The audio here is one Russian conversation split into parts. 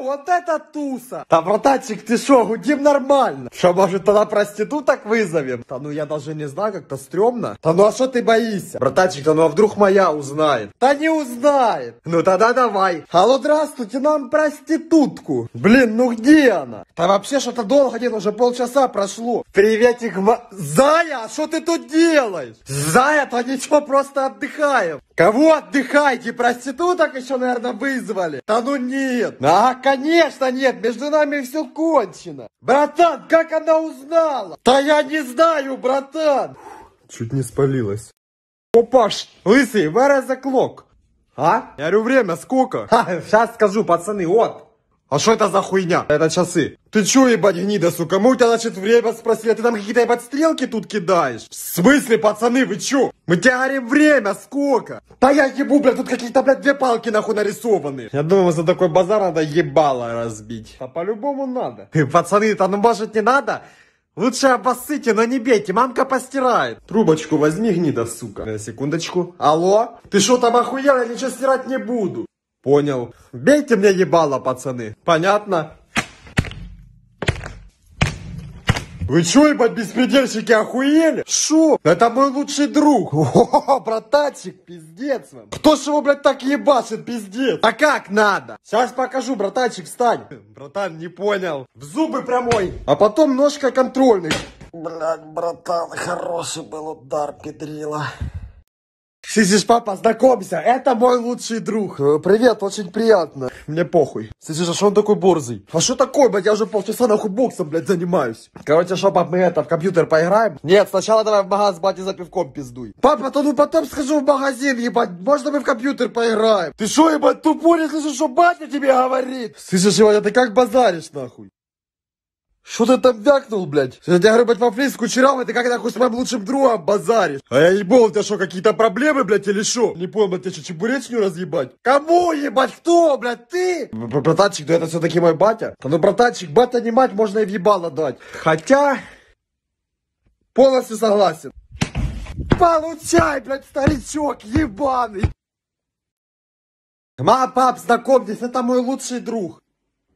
вот это туса! Да, братанчик, ты шо, гудим нормально. Что, может, тогда проституток вызовем? Да ну я даже не знаю, как-то стрёмно. Да ну а что ты боишься? Братанчик, да ну а вдруг моя узнает? Да не узнает. Ну тогда давай. Алло, здравствуйте, нам проститутку. Блин, ну где она? Да вообще что-то долго нет, уже полчаса прошло. Приветик, ма... Зая, а что ты тут делаешь? Зая, то ничего, просто отдыхаем. Кого отдыхаете? Проституток еще, наверное, вызвали? Да ну нет. А, конечно нет, между нами все кончено. Братан, как она узнала? Да я не знаю, братан. Чуть не спалилась. Опаш, лысый, the clock? А? Я говорю, время сколько? Ха, сейчас скажу, пацаны, вот. А что это за хуйня? Это часы. Ты чё, ебать, гнида, сука? Мы у тебя, значит, время спросили, а ты там какие-то, ебать, стрелки тут кидаешь? В смысле, пацаны, вы чё? Мы тебе говорим время, сколько? Да я ебу, блядь, тут какие-то, блядь, две палки, нахуй, нарисованы. Я думаю, за такой базар надо ебало разбить. А по-любому надо. Пацаны, ну может не надо? Лучше обоссыте, но не бейте, мамка постирает. Трубочку возьми, гнида, сука. Э, секундочку. Алло? Ты что там охуел? Я ничего стирать не буду. Понял. Бейте мне ебало, пацаны. Понятно? Вы чё, ебать, беспредельщики, охуели? Шо? Это мой лучший друг. О, братанчик, пиздец вам. Кто ж его, блядь, так ебашит, пиздец? А как надо? Сейчас покажу, братанчик, встань. Братан, не понял. В зубы прямой. А потом ножка контрольный. Блядь, братан, хороший был удар, педрила. Слышишь, папа, знакомься, это мой лучший друг. Э, Привет, очень приятно. Мне похуй. Слышишь, а что он такой борзый? А что такое, блядь, я уже полчаса нахуй боксом, блядь, занимаюсь. Короче, что, пап, мы это, в компьютер поиграем? Нет, сначала давай в магаз с батей за пивком пиздуй. Папа, то ну потом схожу в магазин, ебать, можно мы в компьютер поиграем? Ты что, ебать, тупой, слышишь, что батя тебе говорит? Слышишь, ебать, а ты как базаришь, нахуй? Что ты там вякнул, блядь? Я говорю, блядь, во флис кучерявый, ты как нахуй с моим лучшим другом базаришь? А я ебал, у тебя что, какие-то проблемы, блядь, или что? Не понял, блядь, тебе что, чебуречню разъебать? Кому ебать? Кто, блядь, ты? Б- Братанчик, да это все-таки мой батя. Да ну, братанчик, батя не мать, можно и в ебало дать. Хотя... Полностью согласен. Получай, блядь, старичок ебаный. Ма, пап, знакомьтесь, это мой лучший друг.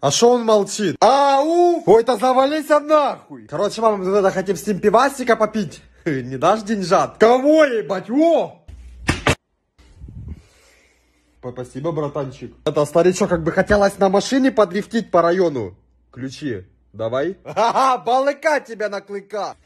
А шо он молчит? Ау! Ой, то завались нахуй! Короче, мама, мы тогда хотим с ним пивасика попить. Не дашь деньжат? Кого ебать? О! Спасибо, братанчик. Это старичок как бы хотелось на машине подрифтить по району. Ключи. Давай. Ха-ха, балыка тебя на клыка.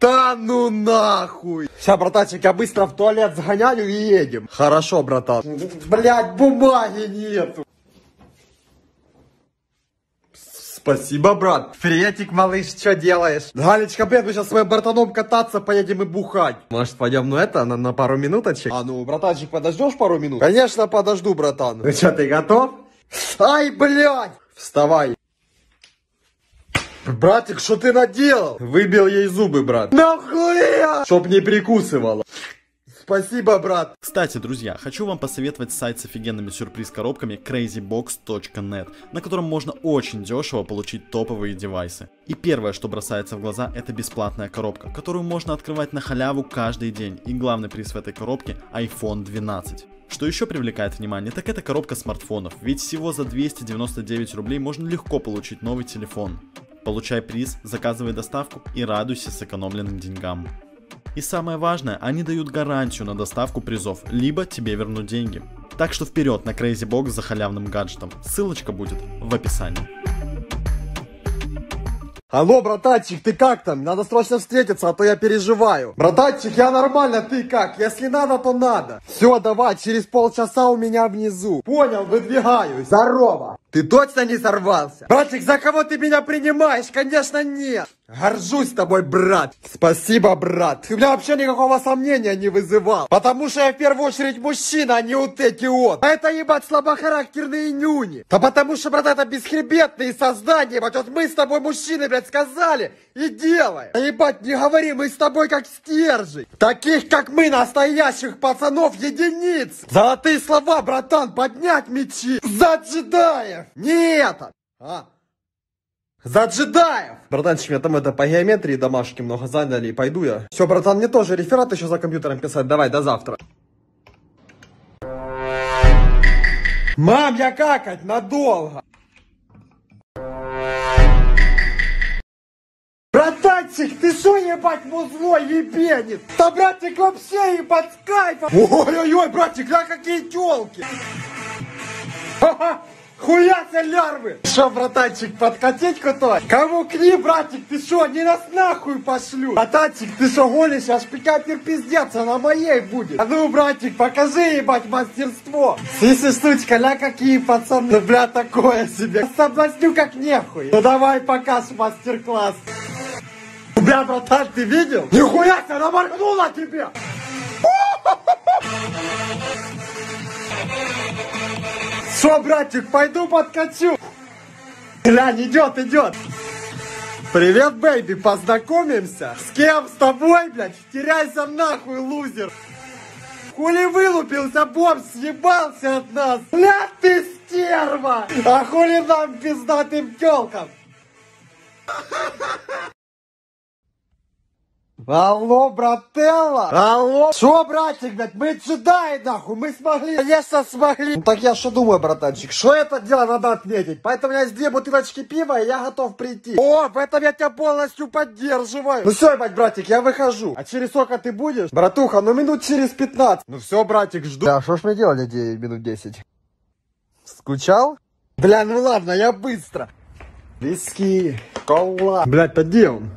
Да ну нахуй! Сейчас, братанчик, я быстро в туалет сгоняю и едем. Хорошо, братан. Блять, бумаги нету. Спасибо, брат. Приветик, малыш, что делаешь? Галечка, блин, мы сейчас с моим братаном кататься поедем и бухать. Может, пойдем, ну это, на, на пару минуточек? А ну, братанчик, подождешь пару минут? Конечно, подожду, братан. Ну что, ты готов? Ай, блядь! Вставай. Братик, что ты наделал? Выбил ей зубы, брат. Нахуя? Чтоб не прикусывала. Спасибо, брат. Кстати, друзья, хочу вам посоветовать сайт с офигенными сюрприз-коробками crazybox.net, на котором можно очень дешево получить топовые девайсы. И первое, что бросается в глаза, это бесплатная коробка, которую можно открывать на халяву каждый день. И главный приз в этой коробке iPhone 12. Что еще привлекает внимание, так это коробка смартфонов, ведь всего за 299 рублей можно легко получить новый телефон. Получай приз, заказывай доставку и радуйся сэкономленным деньгам. И самое важное, они дают гарантию на доставку призов, либо тебе вернут деньги. Так что вперед на Crazy Box за халявным гаджетом. Ссылочка будет в описании. Алло, братанчик, ты как там? Надо срочно встретиться, а то я переживаю. Братанчик, я нормально, ты как? Если надо, то надо. Все, давай, через полчаса у меня внизу. Понял, выдвигаюсь. Здорово. Ты точно не сорвался? Братик, за кого ты меня принимаешь? Конечно, нет. Горжусь тобой, брат. Спасибо, брат. У меня вообще никакого сомнения не вызывал. Потому что я в первую очередь мужчина, а не вот эти вот. А это, ебать, слабохарактерные нюни. Да потому что, брат, это бесхребетные создания, ебать. Вот мы с тобой, мужчины, блядь, сказали и делаем. А ебать, не говори, мы с тобой как стержи. Таких, как мы, настоящих пацанов, единиц. Золотые слова, братан, поднять мечи. За джедаев. Не это. А. За джедаев! Братанчик, меня там это по геометрии домашки много заняли, пойду я. Все, братан, мне тоже реферат еще за компьютером писать. Давай, до завтра. Мам, я какать надолго. Братанчик, ты что, ебать, музло ебенит? Да, братик, вообще ебать с кайфом. Ой-ой-ой, братик, да какие телки. Хуяся лярвы! Шо, братанчик, подкатить крутой? Кому к ним, братик, ты шо, не нас нахуй пошлю? Братанчик, ты шо гонишь, аж пикапер пиздец, она моей будет. А ну, братик, покажи, ебать, мастерство. Сиси, штучка, ля какие пацаны. Ну, бля, такое себе. Соблазню как нехуй. Ну, давай покаж мастер-класс. Бля, братан, ты видел? Нихуя она моргнула тебе! Что, братик, пойду подкачу. Глянь, идет, идет. Привет, baby, познакомимся? С кем? С тобой, блядь? Теряйся нахуй, лузер. Хули вылупился, бомб съебался от нас. Бля, ты стерва. А хули нам пиздатым тёлкам? Алло, брателла! Алло! Шо, братик, блядь, мы джедаи, нахуй, мы смогли! Конечно, смогли! Ну так я что думаю, братанчик, что это дело надо отметить? Поэтому у меня есть две бутылочки пива, и я готов прийти. О, в этом я тебя полностью поддерживаю! Ну все, ебать, братик, я выхожу. А через сколько ты будешь? Братуха, ну минут через 15. Ну все, братик, жду. Да, что ж мне делать эти минут 10? Скучал? Бля, ну ладно, я быстро. Виски, кола. Блядь, где он?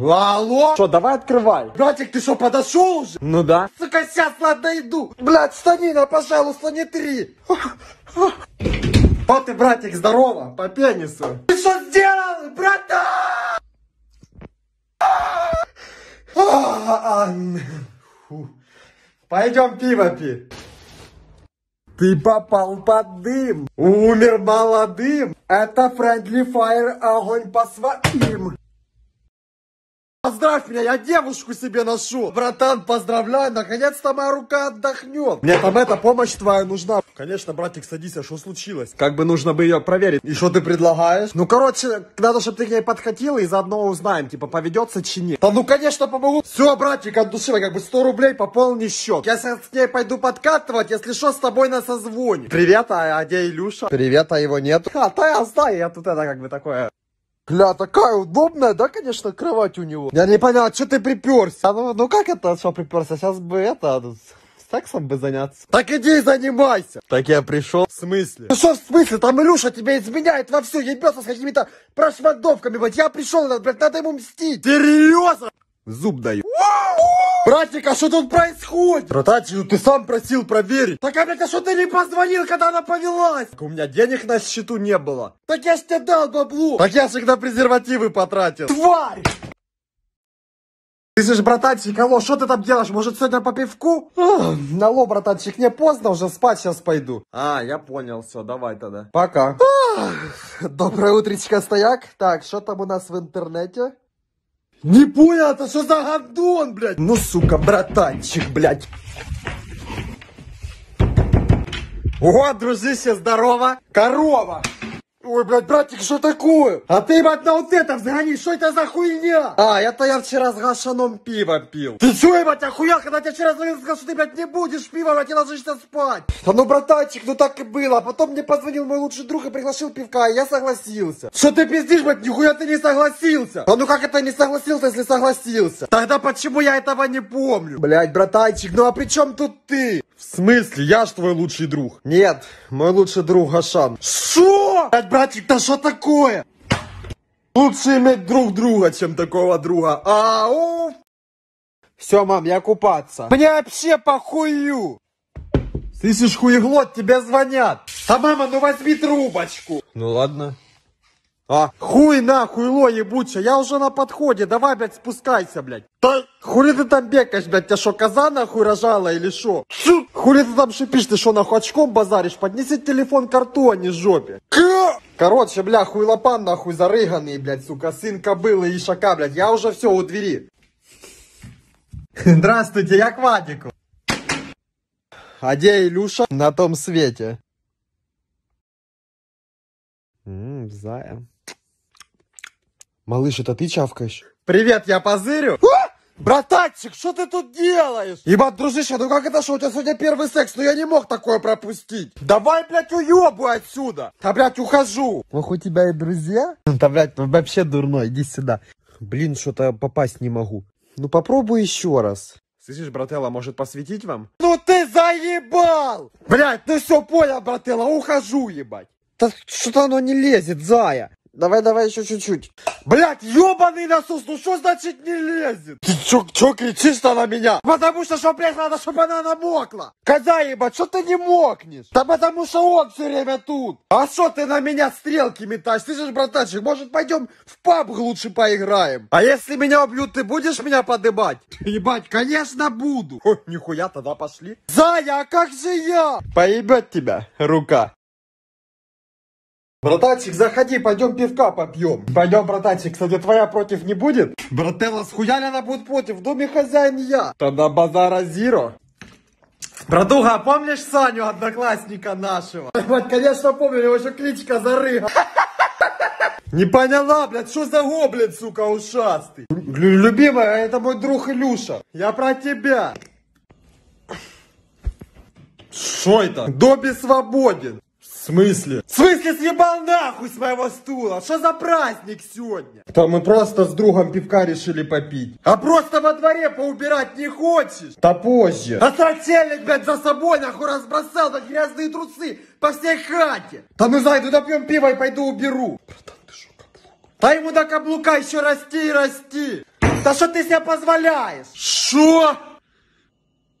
Алло? Что, давай открывай. Братик, ты что, подошел уже? Ну да. Сука, сейчас ладно иду. Блядь, станина, пожалуйста, не три. Вот ты, братик, здорово, по пенису. Ты что сделал, братан? Пойдем пиво пить. Ты попал под дым, умер молодым. Это Friendly Fire, огонь по своим. Поздравь меня, я девушку себе нашел. Братан, поздравляю, наконец-то моя рука отдохнет. Мне там эта помощь твоя нужна. Конечно, братик, садись, а что случилось? Как бы нужно бы ее проверить. И что ты предлагаешь? Ну, короче, надо, чтобы ты к ней подхватил и заодно узнаем, типа, поведется чи нет. Да ну, конечно, помогу. Все, братик, от души, как бы 100 рублей пополни счет. Я сейчас к ней пойду подкатывать, если что, с тобой на созвоне. Привет, а, а где Илюша? Привет, а его нет. А, да я знаю, я тут это как бы такое... Бля, такая удобная, да, конечно, кровать у него. Я не понял, что ты приперся? Ну, ну как это, что приперся? Сейчас бы это, сексом бы заняться. Так иди и занимайся. Так я пришел. В смысле? Ну что в смысле? Там Илюша тебя изменяет во все, ебется с какими-то прошмандовками, блядь. Я пришел, блядь, надо ему мстить. Серьезно? Зуб даю. Братик, а что тут происходит? Братачи, ну ты сам просил проверить. Так, а блядь, а что ты не позвонил, когда она повелась? Так у меня денег на счету не было. Так я ж тебе дал бабло. Так я всегда презервативы потратил. Тварь! Ты же, братанчик, алло, что ты там делаешь? Может, сегодня по пивку? Алло, братанчик, не поздно, уже спать сейчас пойду. А, я понял, все, давай тогда. Пока. Доброе утречко, стояк. Так, что там у нас в интернете? Не понял, это что за гандон, блядь? Ну, сука, братанчик, блядь. О, дружище, здорово. Корова. Ой, блядь, братик, что такое? А ты, блядь, на вот это взгляни, что это за хуйня? А, это я вчера с Гашаном пиво пил. Ты что, ебать, охуел, когда я вчера звонил, сказал, что ты, блядь, не будешь пива, блядь, и ложишься спать? Да ну, братанчик, ну так и было. А потом мне позвонил мой лучший друг и пригласил пивка, и я согласился. Что ты пиздишь, блядь, нихуя ты не согласился? А ну как это не согласился, если согласился? Тогда почему я этого не помню? Блядь, братанчик, ну а при чем тут ты? В смысле? Я ж твой лучший друг. Нет, мой лучший друг Гашан. Что? Блядь, братик, да что такое? Лучше иметь друг друга, чем такого друга. Ау! Все, мам, я купаться. Мне вообще похую. Слышишь, хуеглот, тебе звонят. А мама, ну возьми трубочку. Ну ладно. А, хуй на, хуйло ебучее, я уже на подходе, давай, блядь, спускайся, блядь. Да, хули ты там бегаешь, блядь, тебя что, коза нахуй рожала или что? Хули ты там шипишь, ты что, нахуй очком базаришь? Поднеси телефон к рту, а не жопе. Короче, бля, хуйлопан нахуй зарыганный, блядь, сука, сын кобылы и шака, блядь, я уже все у двери. Здравствуйте, я к Вадику. А где Илюша? На том свете. Ммм, зая. Малыш, это ты чавкаешь? Привет, я позырю? Братанчик, что ты тут делаешь? Ебать, дружище, ну как это что, у тебя сегодня первый секс, но я не мог такое пропустить. Давай, блядь, уебывай отсюда. Да, блядь, ухожу. Ох, у тебя и друзья? Да, блядь, ну вообще дурной, иди сюда. Блин, что-то попасть не могу. Ну попробуй еще раз. Слышишь, брателла, может посветить вам? Ну ты заебал! Блядь, ну все понял, брателла, ухожу, ебать. Да что-то оно не лезет, зая. Давай, давай еще чуть-чуть. Блять, ебаный насос, ну что значит не лезет? Ты чё, чё кричишь-то на меня? Потому что, что, блядь, надо, чтобы она намокла. Коза, ебать, что ты не мокнешь? Да потому что он все время тут. А что ты на меня стрелки метаешь? Слышишь, братанчик, может пойдем в паб лучше поиграем? А если меня убьют, ты будешь меня подыбать? Ебать, конечно буду. Ой, нихуя, тогда пошли. Зая, а как же я? Поебет тебя рука. Братанчик, заходи, пойдем пивка попьем. Пойдем, братанчик, кстати, твоя против не будет? Брателла, схуяли она будет против? В доме хозяин я. Тогда базара зиро. Братуха, а помнишь Саню, одноклассника нашего? Вот, конечно, помню, его еще кличка Зарыга. Не поняла, блядь, что за гоблин, сука, ушастый? Лю- Любимая, это мой друг Илюша. Я про тебя. Что это? Добби свободен. В смысле? В смысле съебал нахуй с моего стула? Что за праздник сегодня? Да мы просто с другом пивка решили попить. А просто во дворе поубирать не хочешь? Да позже. А сочельник, блядь, за собой нахуй разбросал, блядь, грязные трусы по всей хате. Да ну зайду, допьем пиво и пойду уберу. Братан, ты шо, каблук? Да ему до каблука еще расти и расти. Да что ты себе позволяешь? Шо?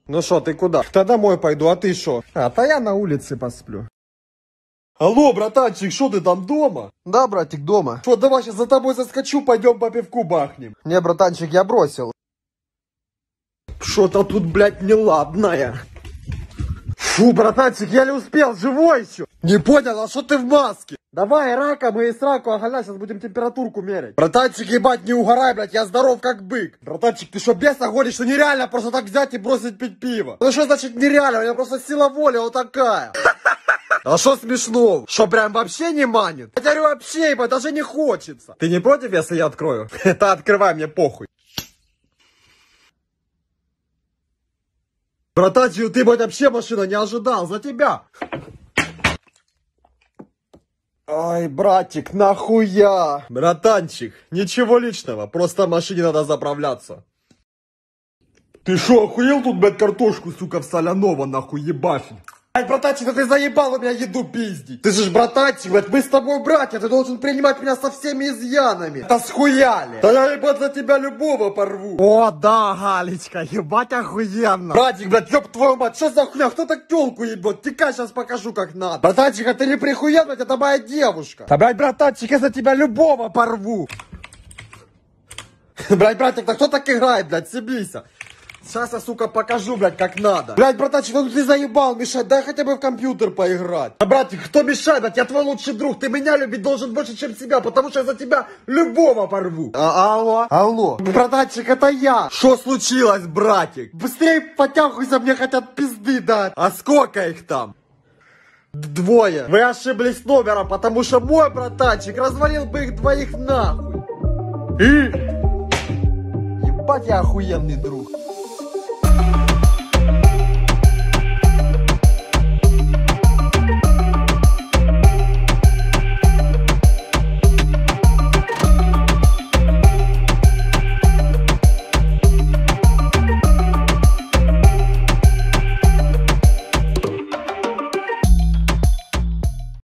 Ну что, ты куда? Да домой пойду, а ты что? А, то я на улице посплю. Алло, братанчик, что ты там дома? Да, братик, дома. Что, давай сейчас за тобой заскочу, пойдем по пивку бахнем. Не, братанчик, я бросил. Что-то тут, блядь, неладное. Фу, братанчик, я не успел, живой еще. Не понял, а что ты в маске? Давай, рака, мы и сраку, ага, сейчас будем температурку мерять. Братанчик, ебать, не угорай, блядь, я здоров как бык. Братанчик, ты что, беса гонишь, что нереально просто так взять и бросить пить пиво? Ну что значит нереально, у меня просто сила воли вот такая. А что смешно? Что прям вообще не манит? Я говорю вообще, ебать, даже не хочется. Ты не против, если я открою? Это открывай, мне похуй. Братанчик, ты, блядь, вообще машина не ожидал, за тебя. Ай, братик, нахуя? Братанчик, ничего личного, просто машине надо заправляться. Ты шо, охуел тут, блядь, картошку, сука, в соляного, нахуй, ебашить? Ай, братанчик, да ты заебал у меня еду пиздить. Ты же ж братанчик, блядь, мы с тобой братья, ты должен принимать меня со всеми изъянами. Да схуяли. Да я, ебать, за тебя любого порву. О, да, Галечка, ебать охуенно. Братик, блядь, ёб твою мать, что за хуйня, кто так тёлку ебет? Тикай, сейчас покажу, как надо. Братанчик, а ты не прихуел, блядь, это моя девушка. Да, блядь, братанчик, я за тебя любого порву. Блядь, братик, да кто так играет, блядь, себися. Сейчас я, сука, покажу, блядь, как надо. Блядь, братанчик, ну ты заебал мешать, дай хотя бы в компьютер поиграть. А, братик, кто мешает, блядь, я твой лучший друг, ты меня любить должен больше, чем себя, потому что я за тебя любого порву. А, алло? Алло? Братанчик, это я. Что случилось, братик? Быстрее потягивайся, мне хотят пизды дать. А сколько их там? Двое. Вы ошиблись номером, потому что мой братанчик развалил бы их двоих нахуй. И... Ебать я охуенный друг.